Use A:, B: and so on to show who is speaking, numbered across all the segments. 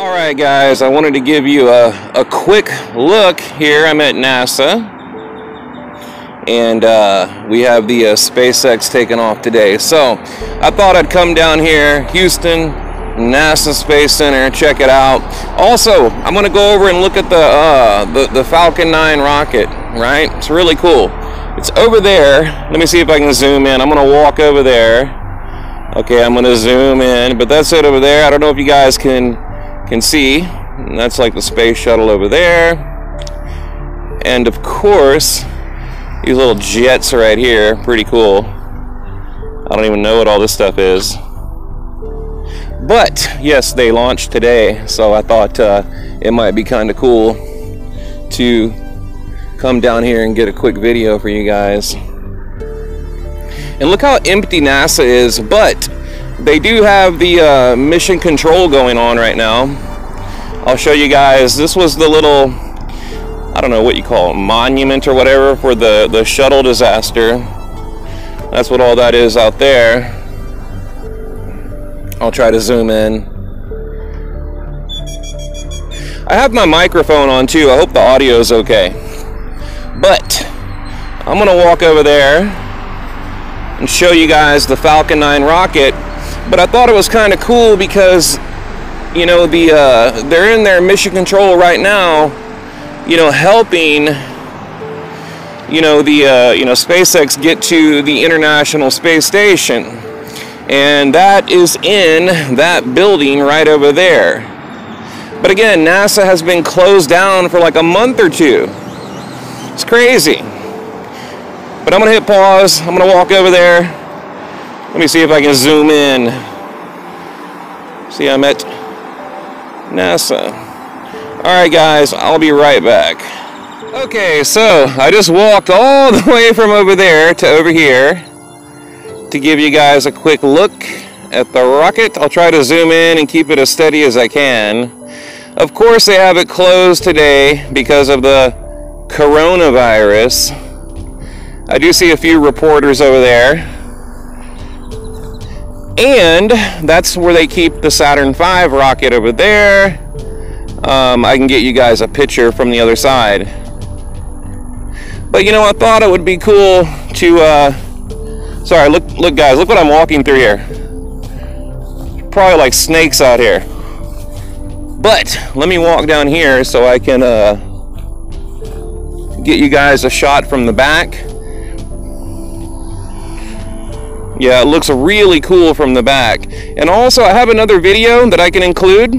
A: All right, guys, I wanted to give you a, a quick look here. I'm at NASA, and uh, we have the uh, SpaceX taking off today. So I thought I'd come down here, Houston, NASA Space Center, check it out. Also, I'm going to go over and look at the, uh, the, the Falcon 9 rocket, right? It's really cool. It's over there. Let me see if I can zoom in. I'm going to walk over there. Okay, I'm going to zoom in, but that's it over there. I don't know if you guys can can see. That's like the space shuttle over there. And of course, these little jets right here, pretty cool. I don't even know what all this stuff is. But yes, they launched today, so I thought uh, it might be kind of cool to come down here and get a quick video for you guys. And look how empty NASA is, but they do have the uh, mission control going on right now. I'll show you guys. This was the little, I don't know what you call it, monument or whatever for the, the shuttle disaster. That's what all that is out there. I'll try to zoom in. I have my microphone on too. I hope the audio is okay. But I'm going to walk over there and show you guys the Falcon 9 rocket but I thought it was kind of cool because, you know, the uh, they're in their mission control right now, you know, helping, you know, the uh, you know SpaceX get to the International Space Station, and that is in that building right over there. But again, NASA has been closed down for like a month or two. It's crazy. But I'm gonna hit pause. I'm gonna walk over there let me see if I can zoom in. See, I'm at NASA. Alright, guys, I'll be right back. Okay, so I just walked all the way from over there to over here to give you guys a quick look at the rocket. I'll try to zoom in and keep it as steady as I can. Of course, they have it closed today because of the coronavirus. I do see a few reporters over there and that's where they keep the Saturn V rocket over there. Um, I can get you guys a picture from the other side. But you know, I thought it would be cool to. Uh, sorry, look, look, guys, look what I'm walking through here. Probably like snakes out here. But let me walk down here so I can uh, get you guys a shot from the back. Yeah, it looks really cool from the back. And also, I have another video that I can include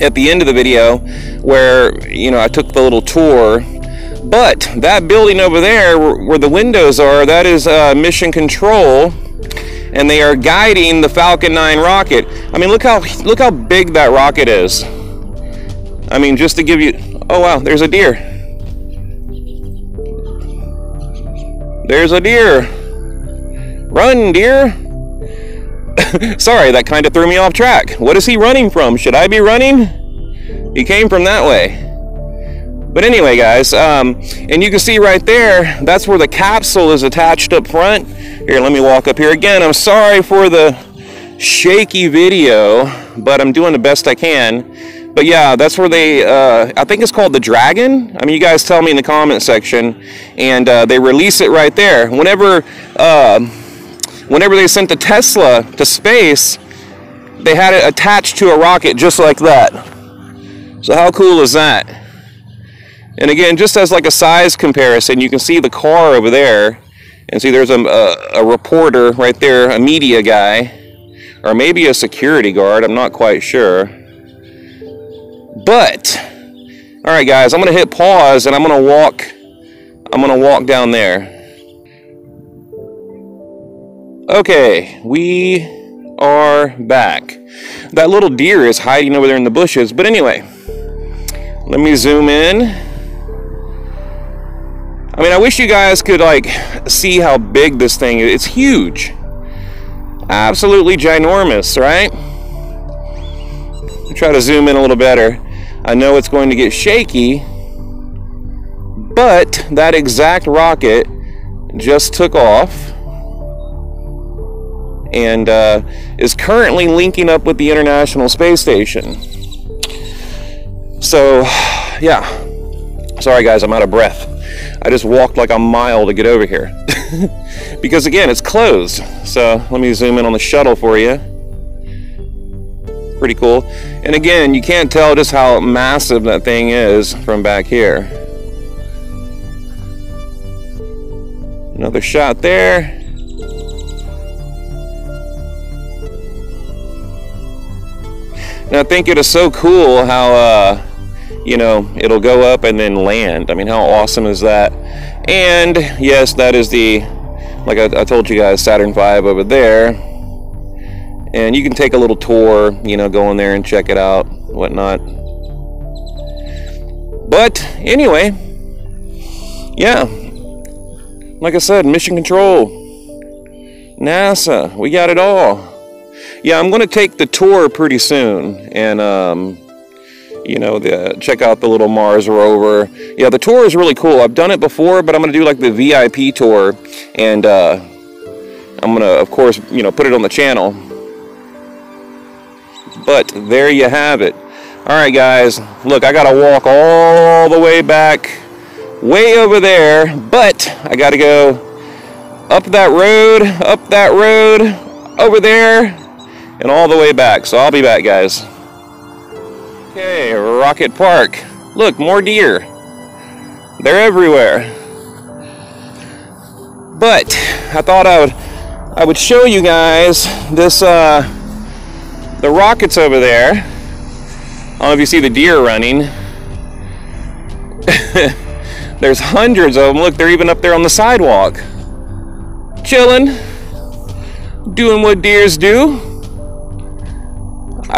A: at the end of the video where, you know, I took the little tour. But that building over there where the windows are, that is uh, mission control and they are guiding the Falcon 9 rocket. I mean, look how look how big that rocket is. I mean, just to give you Oh wow, there's a deer. There's a deer. Run, deer! Sorry, that kind of threw me off track. What is he running from? Should I be running? He came from that way. But anyway, guys, um, and you can see right there, that's where the capsule is attached up front. Here, let me walk up here again. I'm sorry for the shaky video, but I'm doing the best I can. But yeah, that's where they, uh, I think it's called the Dragon. I mean, you guys tell me in the comment section. And uh, they release it right there. Whenever, uh, whenever they sent the Tesla to space, they had it attached to a rocket just like that. So how cool is that? And again, just as like a size comparison, you can see the car over there. And see there's a, a, a reporter right there, a media guy. Or maybe a security guard, I'm not quite sure. But, alright guys, I'm to hit pause and I'm to walk, I'm to walk down there. Okay, we are back. That little deer is hiding over there in the bushes. But anyway, let me zoom in. I mean, I wish you guys could like see how big this thing is. It's huge. Absolutely ginormous, right? Try to zoom in a little better. I know it's going to get shaky, but that exact rocket just took off and uh, is currently linking up with the International Space Station. So, yeah. Sorry, guys, I'm out of breath. I just walked like a mile to get over here. because, again, it's closed. So, let me zoom in on the shuttle for you. Pretty cool. And again, you can't tell just how massive that thing is from back here. Another shot there. And I think it is so cool how, uh, you know, it'll go up and then land. I mean, how awesome is that? And yes, that is the, like I, I told you guys, Saturn V over there. And you can take a little tour, you know, go in there and check it out, whatnot. But anyway, yeah, like I said, mission control, NASA, we got it all yeah, I'm going to take the tour pretty soon, and um, you know, the, check out the little Mars rover. Yeah, the tour is really cool. I've done it before, but I'm going to do like the VIP tour, and uh, I'm going to, of course, you know, put it on the channel. But there you have it. All right, guys. Look, I got to walk all the way back, way over there, but I got to go up that road, up that road, over there, and all the way back. So I'll be back, guys. Okay, Rocket Park. Look, more deer. They're everywhere. But I thought I would I would show you guys this uh the rockets over there. I don't know if you see the deer running. There's hundreds of them. Look, they're even up there on the sidewalk. Chilling. Doing what deers do.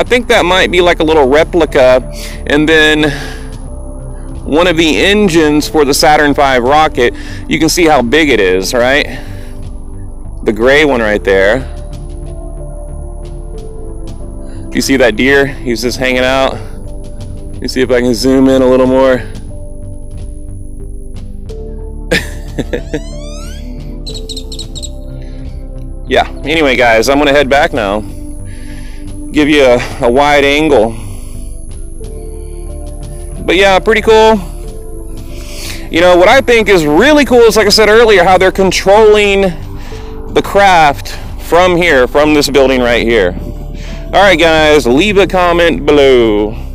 A: I think that might be like a little replica. And then one of the engines for the Saturn V rocket, you can see how big it is, right? The gray one right there. Do you see that deer? He's just hanging out. Let me see if I can zoom in a little more. yeah, anyway guys, I'm gonna head back now give you a, a wide angle. But yeah, pretty cool. You know, what I think is really cool is, like I said earlier, how they're controlling the craft from here, from this building right here. All right, guys, leave a comment below.